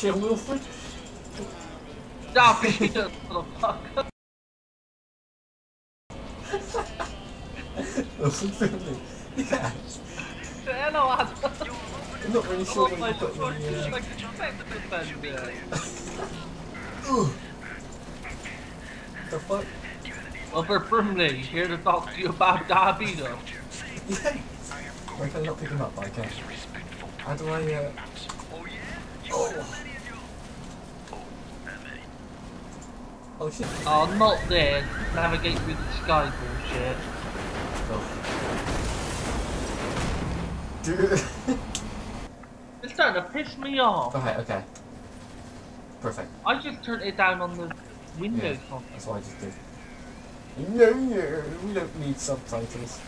here, Wilfred. Stop it, motherfucker. Wilfred Finley. Yeah. Hello, Adam. I'm not really sure Oh what you put lord, in the, like a sex offender. Ugh. The fuck? Here to talk to you about diabetes. Yeah. Why can I not pick him up? I can. How do I, uh... Oh! Oh shit. Oh, not there. Navigate through the sky bullshit. Oh. Dude. It's starting to piss me off. okay, okay. Perfect. I just turned it down on the Windows Yeah, that's what I just did. No, no, we don't need subtitles.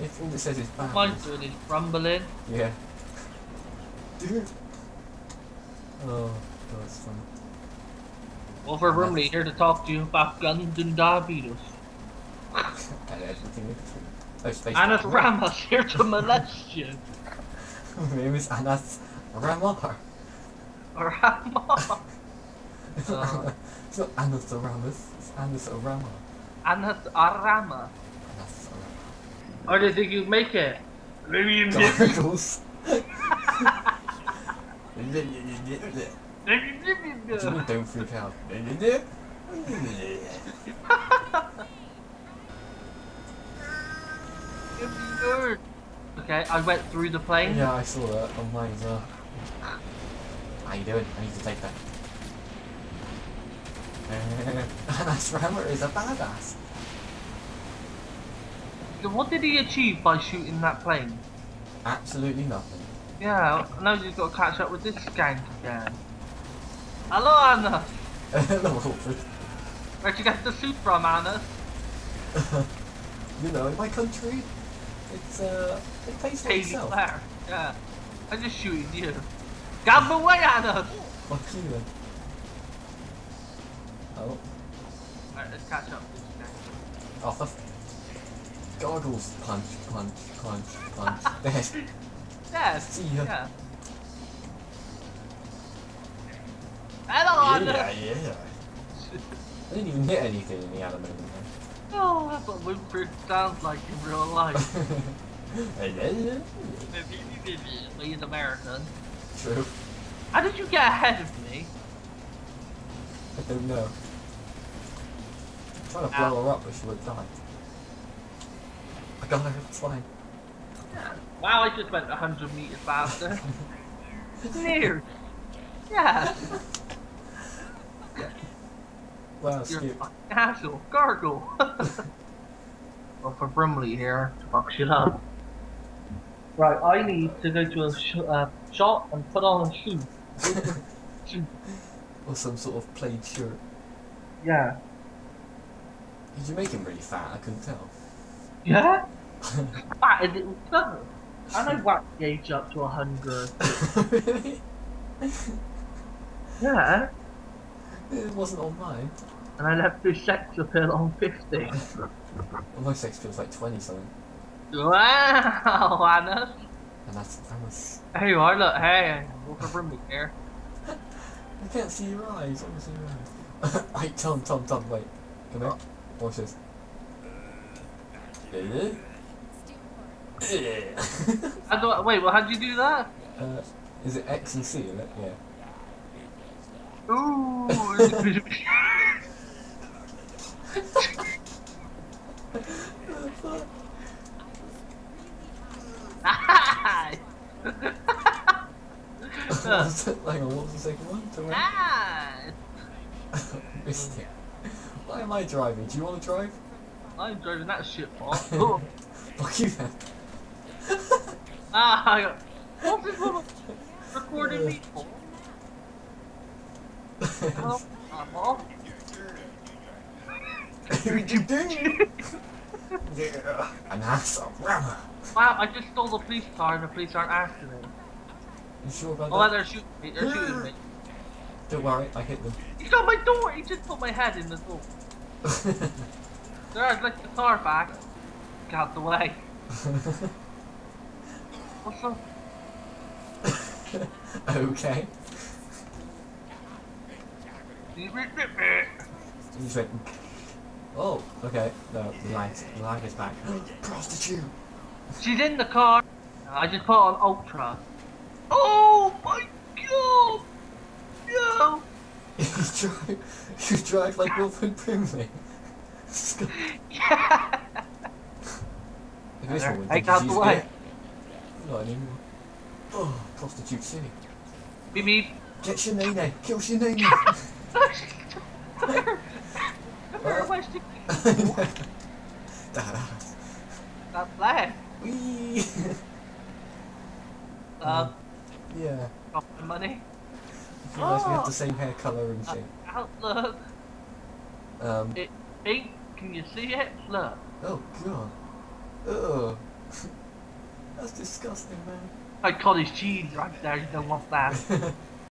If all it says is bad. Mine's doing is rumbling. Yeah. Dude. Oh, that's funny. Over Brimley, here to talk to you about guns and diabetes. and everything in between. Space. Anas Ramos here to molest you. My name is Anass Rhammar. Ramos. Uh. it's not Anas Aramas, it's Anas Arama. Anas Arama. Anas How do you think you make it? Maybe you Arama. did. Goggles. What do you mean don't freak out? Okay, I went through the plane. yeah, I saw that on mine as well. How you doing? I need to take that. Anass Rhammar is a badass. So What did he achieve by shooting that plane? Absolutely nothing. Yeah, now you've got to catch up with this skank again. Hello, Anna. Hello, Wilfred. Where'd you get the suit from, Anna? you know, in my country, it's uh, it pays for Hazy itself. Yeah. I'm just shooting you. Get away, Anna! Fuck you then. Oh, Alright, let's catch up with this skank. off the goggles. Punch, punch, punch, punch. there. Yeah, yeah. Hello, Anna! Yeah, yeah. I didn't even hit anything in the animated Oh, that's what Winfred sounds like in real life. one. He's American. True. How did you get ahead of me? I don't know. I'm trying to blow ah. her up, but she would die. I got her. It's fine. Wow, I just went 100 meters faster. Near. Yeah. Wow, You're a skip. fucking asshole. Gargle. Wilford Brimley here, to fuck shit up. Right, I need to go to a sh uh, shop and put on a shoe. Shoe. or some sort of plaid shirt. Yeah. Did you make him really fat? I couldn't tell. Yeah? Fat it was covered. I know wax gauge up to 100. really? Yeah. It wasn't on mine. And I left this sex appeal on 50. Well, my sex feels like 20 something. Wow, Anna. And that's, that was... Hey, are, look, hey, walk over me here. I can't see your eyes. I can't see your eyes. wait, Tom, Tom, Tom, wait. Come here. Watch this. How do I, wait, well, how'd you do that? uh, is it X and C, it? Yeah. Ooh. what was it? Hang on, what was the second one? To? Ah, Missed it. Why am I driving? Do you want to drive? I'm driving that shit. Oh. Fuck you then. Ah, I got, what's this little recording me for? Oh, I'm off. You doing? yeah. An ass rammer. Wow, I just stole the police car and the police aren't after me. You sure about Oh, that? they're shooting me. They're shooting me. Don't worry, I hit them. He got my door. He just put my head in the door. There, I'd like the car back. Got the way. What's uh-huh. up? okay. She's rip, And you just oh, okay, no, the lag, the lag is back. Prostitute! She's in the car. I just put on ultra. Oh my god! No! you drive, you drive like Wilfred Brimley. Yeah! If this There, one take did you the use it? Not anymore. Oh, prostitute city. beep beep. Get Shanae, kill Shanae! Where I sticking? That flag. Whee! Uh, yeah, got my money. you guys we have Oh. the same hair colour and Uh, shape. outlook. Um, It pink. Can you see it? Look. oh god. Ugh. That's disgusting, man. I cottage cheese right there. You don't want that.